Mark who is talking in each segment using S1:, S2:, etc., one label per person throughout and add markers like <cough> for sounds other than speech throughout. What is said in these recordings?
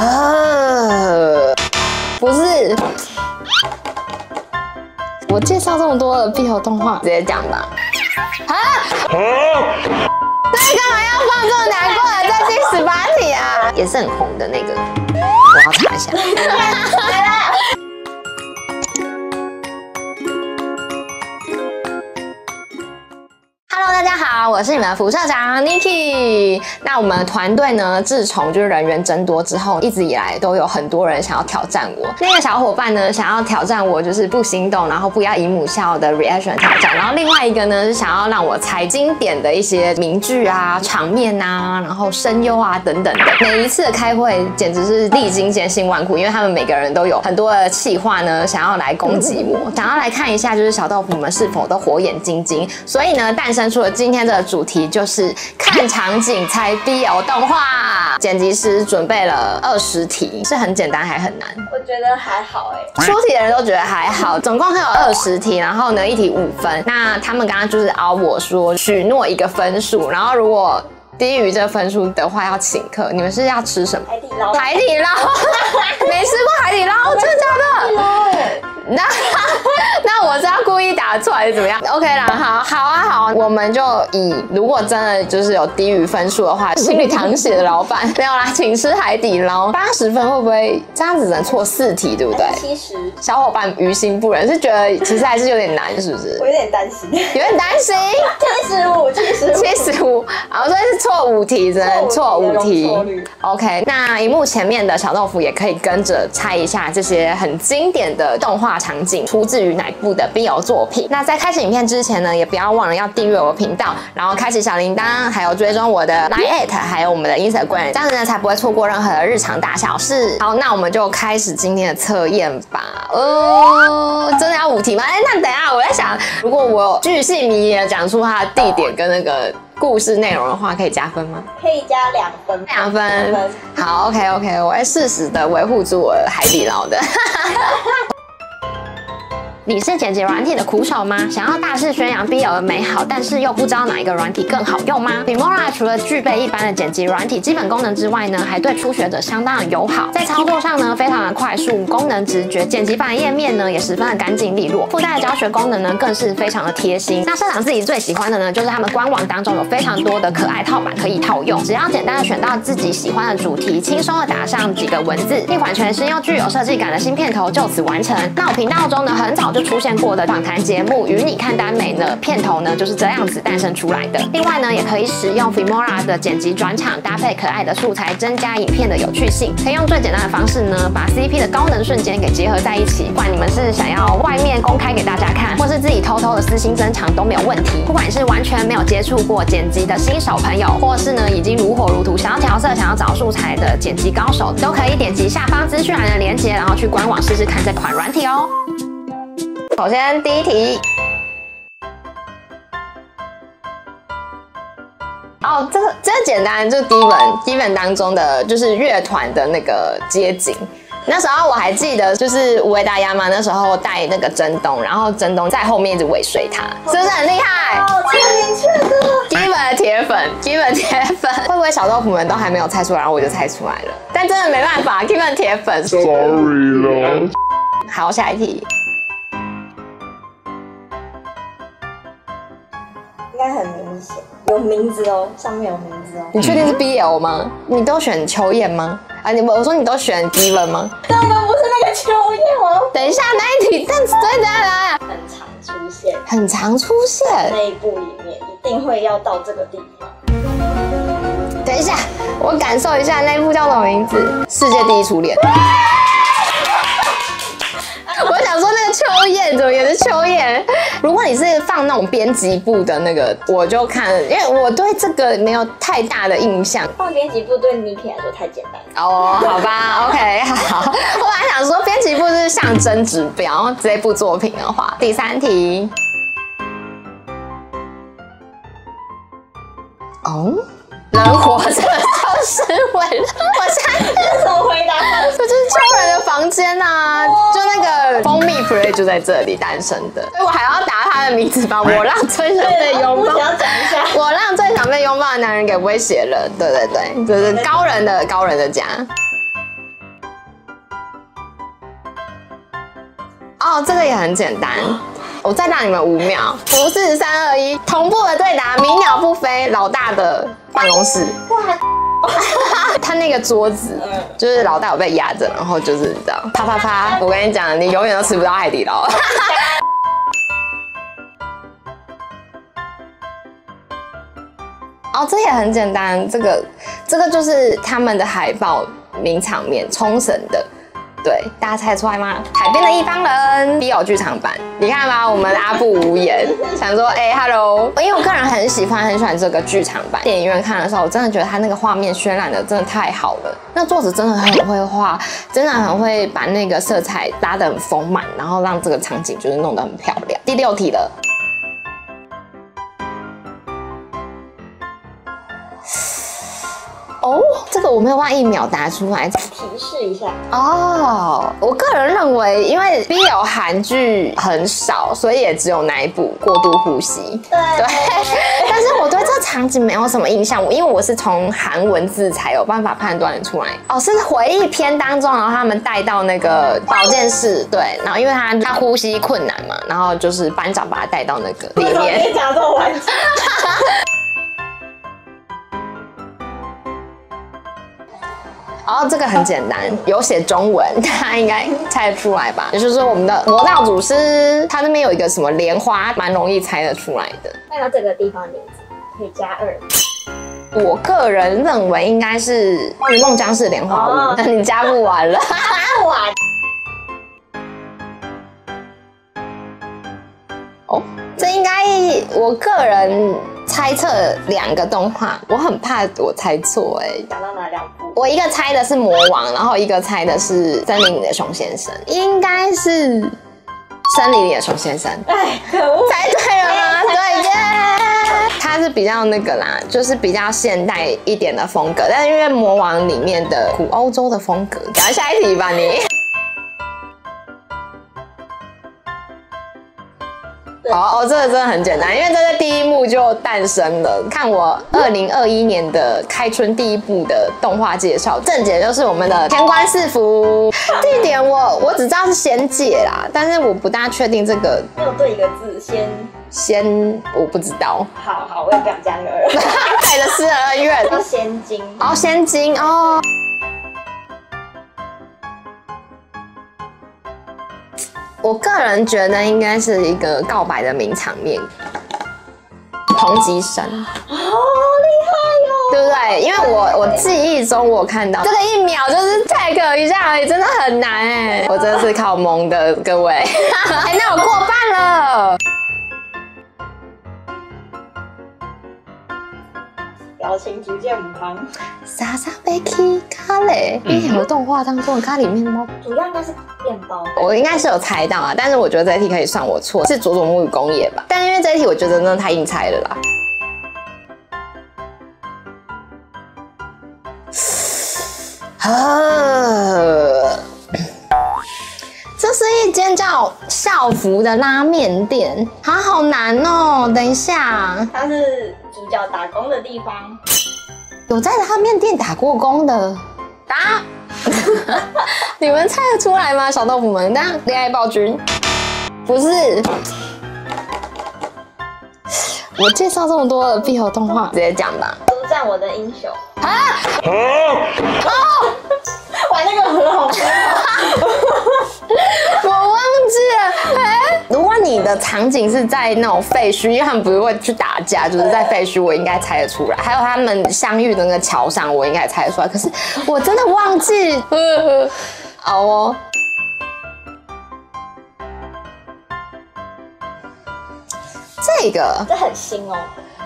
S1: 呃，不是，我介绍这么多的闭合动画，直接讲吧。啊？那干嘛要放这么难过的在第十八题啊？也是很红的那个，我要查一下。<laughs> 我是你们的副社长 Niki。那我们团队呢，自从就是人员增多之后，一直以来都有很多人想要挑战我。那个小伙伴呢，想要挑战我就是不心动，然后不要以母校的 reaction 挑战。然后另外一个呢，是想要让我猜经典的一些名句啊、场面啊，然后声优啊等等的。每一次的开会简直是历经艰辛万苦，因为他们每个人都有很多的气话呢，想要来攻击我，想要来看一下就是小豆腐们是否都火眼金睛。所以呢，诞生出了今天的主题，就是看场景猜 BL 动画。剪辑师准备了二十题，是很简单还很难？
S2: 我觉得还好哎。
S1: 出题的人都觉得还好，总共会有二十题，然后呢一题五分。那他们刚刚就是熬我说许诺一个分数，然后如果低于这分数的话要请客。你们是要吃什么？
S2: 海底捞。
S1: 海底捞，<laughs> 没吃过海底捞，真的假的？那 <laughs> 那我是要故意打错还是怎么样？OK 啦，好好啊好，我们就以如果真的就是有低于分数的话，<laughs> 心里淌血的老板 <laughs> 没有啦，请吃海底捞。八十分会不会这样子能错四题，对不对？
S2: 七十，
S1: 小伙伴于心不忍，是觉得其实还是有点难，是不是？
S2: 我有点担心，
S1: 有点担心。
S2: 七十五，七十五，
S1: 七十五，好，所以是错五题，真的错五题。OK，那荧幕前面的小豆腐也可以跟着猜一下这些很经典的动画场景出自于哪部的 BL 作品。那在开始影片之前呢，也不要忘了要订阅我的频道，然后开启小铃铛，还有追踪我的 Line，还有我们的 Instagram，这样子呢才不会错过任何的日常大小事。好，那我们就开始今天的测验吧。哦，真的要五题吗？哎，那等下我在想，如果我巨细靡遗的讲出它的地点跟那个。故事内容的话，可以加分吗？
S2: 可以加两分，
S1: 两分。好，OK OK，我会适时的维护住我海底捞的。<laughs> 你是剪辑软体的苦手吗？想要大肆宣扬 BL 的美好，但是又不知道哪一个软体更好用吗？Filmora 除了具备一般的剪辑软体基本功能之外呢，还对初学者相当的友好，在操作上呢非常的快速，功能直觉，剪辑版页面呢也十分的干净利落，附带的教学功能呢更是非常的贴心。那社长自己最喜欢的呢，就是他们官网当中有非常多的可爱套版可以套用，只要简单的选到自己喜欢的主题，轻松的打上几个文字，一款全新又具有设计感的新片头就此完成。那我频道中呢很早就出现过的访谈节目《与你看耽美》呢，片头呢就是这样子诞生出来的。另外呢，也可以使用 Filmora 的剪辑转场，搭配可爱的素材，增加影片的有趣性。可以用最简单的方式呢，把 CP 的高能瞬间给结合在一起。不管你们是想要外面公开给大家看，或是自己偷偷的私心珍藏都没有问题。不管是完全没有接触过剪辑的新手朋友，或是呢已经如火如荼想要调色、想要找素材的剪辑高手，都可以点击下方资讯栏的链接，然后去官网试试看这款软体哦。首先第一题，哦，这个这个简单，就第一本基本当中的就是乐团的那个街景。那时候我还记得，就是五位大鸭嘛，那时候带那个真东，然后真东在后面一直尾随他，是不是很厉害？
S2: 哦，太明确了。
S1: 基本的铁粉，基本铁粉，会不会小豆腐们都还没有猜出来，然后我就猜出来了？但真的没办法，基本铁粉，sorry 了。好，下一题。
S2: 该很明显，有名字哦，上面有名字哦。
S1: 你确定是 BL 吗？你都选秋叶吗？啊，你我说你都选 Given 吗？
S2: 根本不是那个秋叶吗？
S1: 等一下，那一题，但是对的啦，
S2: 很常出现，
S1: 很常出现。
S2: 那一部里面一定会要到这个地方。
S1: 等一下，我感受一下那一部叫什么名字？世界第一初恋。我秋叶怎么也是秋叶？如果你是放那种编辑部的那个，我就看，因为我对这个没有太大的印象。
S2: 放编辑部对 Niki 来说太简单
S1: 哦，好吧，OK，好。我本来想说编辑部是象征指标，这部作品的话，第三题。哦。人活着身为，我现在
S2: 怎么回答？
S1: 就是超人的房间啊，就那个蜂蜜 Pray 就在这里单身的。所以我还要答他的名字吧？我让最想被拥抱，
S2: 一下，
S1: 我让最想被拥抱的男人给威胁了。对对对，就是高人的高人的家。哦，这个也很简单。我再让你们五秒，五四三二一，同步的对答，鸣鸟不飞，老大的办公室。哇 <laughs> 他那个桌子就是老大有被压着，然后就是这样啪啪啪。<laughs> 我跟你讲，你永远都吃不到海底捞。<laughs> 哦，这也很简单，这个这个就是他们的海报名场面，冲绳的。对，大家猜出来吗？海边的一帮人，B 有剧场版，你看吧，<laughs> 我们阿布无言，想说，哎，Hello，因为我个人很喜欢，很喜欢这个剧场版。电影院看的时候，我真的觉得他那个画面渲染的真的太好了。那作者真的很会画，真的很会把那个色彩拉得很丰满，然后让这个场景就是弄得很漂亮。第六题了。哦，这个我没有办法一秒答出来。
S2: 提示一下
S1: 哦，我个人认为，因为 BL 韩剧很少，所以也只有那一部《过度呼吸》。
S2: 对
S1: 对，<laughs> 但是我对这个场景没有什么印象，因为我是从韩文字才有办法判断出来。哦，是回忆篇当中，然后他们带到那个保健室，对，然后因为他他呼吸困难嘛，然后就是班长把他带到那个里面。
S2: 你讲这么完整。
S1: 哦，这个很简单，有写中文，<laughs> 大家应该猜得出来吧？也就是说，我们的魔道祖师，他那边有一个什么莲花，蛮容易猜得出来的。
S2: 那到这个地方的名字可以加二。
S1: 我个人认为应该是《玉梦江氏莲花坞》
S2: 哦，
S1: 那你加不完了。
S2: 哇，<laughs>
S1: 哦，这应该我个人猜测两个动画，我很怕我猜错哎。
S2: 讲到哪两部？
S1: 我一个猜的是魔王，然后一个猜的是森林里的熊先生，应该是森林里的熊先生。
S2: 哎，可恶！
S1: 猜对了吗？对耶！它是比较那个啦，就是比较现代一点的风格，但是因为魔王里面的古欧洲的风格，讲下一题吧你。<laughs> 哦哦，这个真的很简单，因为这个第一幕就诞生了。看我二零二一年的开春第一部的动画介绍，正解就是我们的天官赐福。<laughs> 这一点我我只知道是仙界啦，<laughs> 但是我不大确定这个
S2: 没有对一个字，仙
S1: 仙我不知道。
S2: 好好，我也不想加那个二。
S1: 爱的诗和愿
S2: 叫仙金，
S1: 哦，仙金哦。我个人觉得应该是一个告白的名场面，同级生，
S2: 好厉害
S1: 对不对？因为我我记忆中我看到这个一秒就是 tag 一下而已，真的很难哎，我真的是靠蒙的，各位。<laughs> 哎，那我过半了。
S2: 表情逐渐母汤，
S1: 莎莎贝基卡嘞，一条动画当中的咖喱面包。
S2: 主要应该是面包。
S1: 我应该是有猜到啊，但是我觉得这一题可以算我错，是佐佐木与工业吧？但因为这一题我觉得真的太硬猜了啦。<sighs> 啊，这是一间叫校服的拉面店，它好难哦。等一下，
S2: 它是主角打工的地方，
S1: 有在他面店打过工的，答。<laughs> 你们猜得出来吗？小豆腐们，但恋爱暴君不是。我介绍这么多的必有动画，直接讲吧。
S2: 独占我的英雄。
S1: 啊！哦，<laughs>
S2: 玩那个很好听。
S1: 我忘记了。哎，如果你的场景是在那种废墟，因为他们不是会去打架，就是在废墟，我应该猜得出来。还有他们相遇的那个桥上，我应该也猜得出来。可是我真的忘记。<laughs> 好哦。这个
S2: 这很新哦，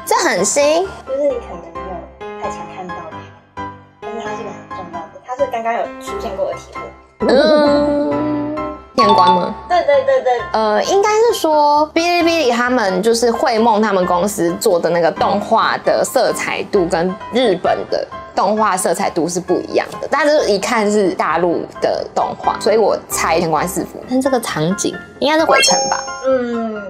S1: 这很新，
S2: 就是你可能没有太常看到它，但是它是一个很重要的，它是刚刚有出现过的题目。
S1: 嗯，天官吗？
S2: 对对对对，
S1: 呃，应该是说哔哩哔哩他们就是绘梦他们公司做的那个动画的色彩度跟日本的动画色彩度是不一样的，但是一看是大陆的动画，所以我猜天官赐福。但这个场景应该是鬼城吧？
S2: 嗯，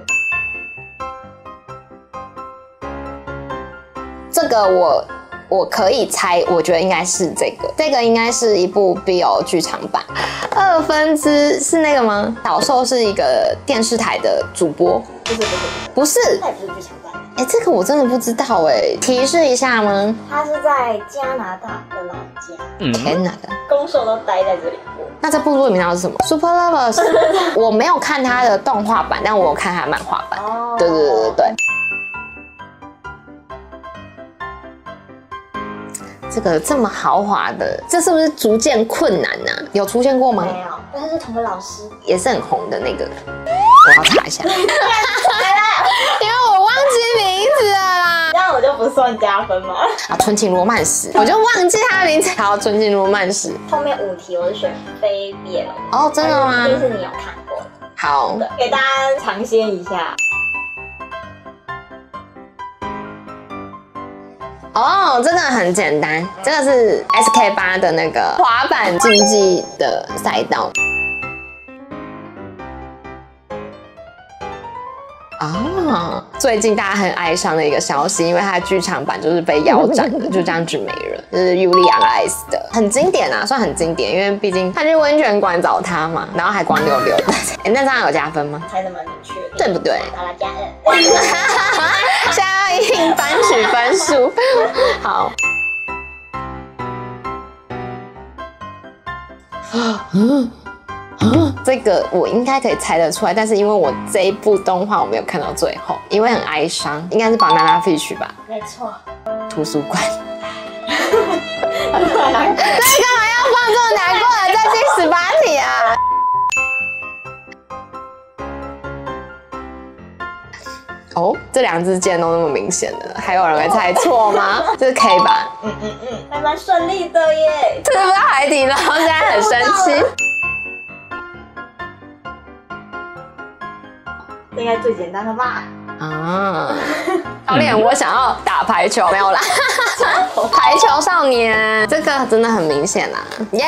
S1: 这个我我可以猜，我觉得应该是这个，这个应该是一部 BL 剧场版。二分之是那个吗？小受是一个电视台的主播，
S2: 不是不是不是，
S1: 不是？
S2: 它也不是剧场版，
S1: 哎、这个我真的不知道哎，提示一下吗？
S2: 他是在加拿大的老家，
S1: 天哪！
S2: 攻受都待在这里过。
S1: 那这部作品名叫是什么？Super Lovers。<laughs> 我没有看他的动画版，但我有看他的漫画版。
S2: 哦
S1: 对对对对对。这个这么豪华的，这是不是逐渐困难呢、有出现过吗？
S2: 没有，但是是同个老师。
S1: 也是很红的那个，我要查一下，<laughs> 因为我忘记名字了啦。
S2: 这样我就不算加分吗？
S1: 啊，纯情罗曼史，我就忘记他的名字。好，纯情罗曼史。
S2: 后面五题我是选非毕业了，
S1: 哦，真的吗
S2: 一？定是你有看过
S1: 好，
S2: 的，给大家尝鲜一下。
S1: 哦，真的很简单，这个是 SK 八的那个滑板竞技的赛道。啊，最近大家很哀伤的一个消息，因为它的剧场版就是被腰斩了，就这样子没了。<laughs> 就是 Yuli on Ice 的，很经典啊，算很经典，因为毕竟他去温泉馆找他嘛，然后还光溜溜的。<laughs> 哎，那这样有加分吗？
S2: 猜的蛮明确的，
S1: 对不对？
S2: 好了，加二。<laughs>
S1: 现在要印单曲分数，好。这个我应该可以猜得出来，但是因为我这一部动画我没有看到最后，因为很哀伤，应该是《Banana Fish》吧？
S2: 没错。
S1: 图书馆。<laughs> 那干嘛要放这么难过的在第十八题啊？哦，这两支箭都那么明显的，还有人会猜错吗？<laughs> 这是 K 吧？
S2: 嗯嗯嗯，还蛮顺利的耶。
S1: 这不是海底捞，现在很生气。
S2: 这应该最简单的吧？
S1: 啊，教练，我想要打排球，没有啦。<laughs> 排球少年，这个真的很明显啦，耶！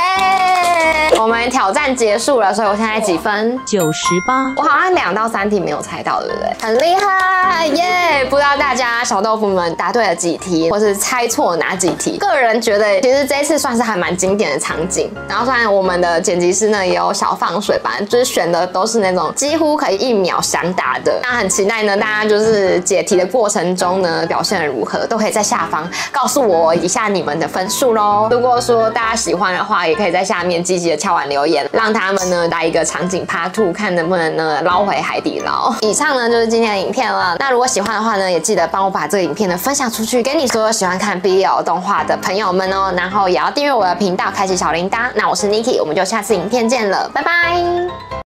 S1: 我们挑战结束了，所以我现在几分？
S3: 九十八，
S1: 我好像两到三题没有猜到，对不对？很厉害耶不知道大家小豆腐们答对了几题，或是猜错哪几题？个人觉得，其实这一次算是还蛮经典的场景。然后，虽然我们的剪辑师呢也有小放水吧，就是选的都是那种几乎可以一秒想答的。那很期待呢，大家那就是解题的过程中呢表现的如何，都可以在下方告诉我一下你们的分数喽。如果说大家喜欢的话，也可以在下面积极的敲完留言，让他们呢来一个场景 Part Two，看能不能呢捞回海底捞。以上呢就是今天的影片了。那如果喜欢的话呢，也记得帮我把这个影片呢分享出去，给你所有喜欢看 BL 动画的朋友们哦。然后也要订阅我的频道，开启小铃铛。那我是 Niki，我们就下次影片见了，拜拜。